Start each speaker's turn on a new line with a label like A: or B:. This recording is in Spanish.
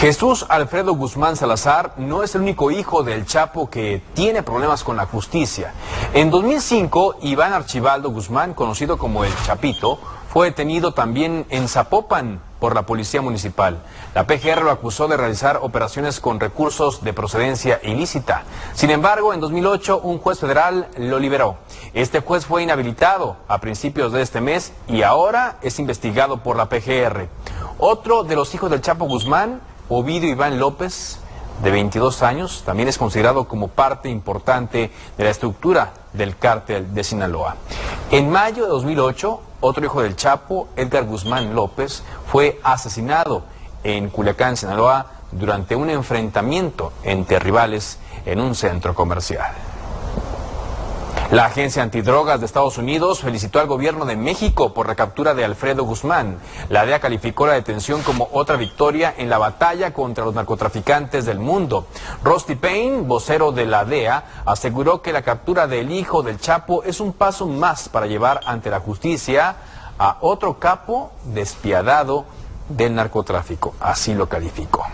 A: Jesús Alfredo Guzmán Salazar no es el único hijo del Chapo que tiene problemas con la justicia. En 2005, Iván Archibaldo Guzmán, conocido como el Chapito, fue detenido también en Zapopan por la Policía Municipal. La PGR lo acusó de realizar operaciones con recursos de procedencia ilícita. Sin embargo, en 2008 un juez federal lo liberó. Este juez fue inhabilitado a principios de este mes y ahora es investigado por la PGR. Otro de los hijos del Chapo Guzmán Ovidio Iván López, de 22 años, también es considerado como parte importante de la estructura del cártel de Sinaloa. En mayo de 2008, otro hijo del Chapo, Edgar Guzmán López, fue asesinado en Culiacán, Sinaloa, durante un enfrentamiento entre rivales en un centro comercial. La Agencia Antidrogas de Estados Unidos felicitó al gobierno de México por la captura de Alfredo Guzmán. La DEA calificó la detención como otra victoria en la batalla contra los narcotraficantes del mundo. Rusty Payne, vocero de la DEA, aseguró que la captura del hijo del Chapo es un paso más para llevar ante la justicia a otro capo despiadado del narcotráfico. Así lo calificó.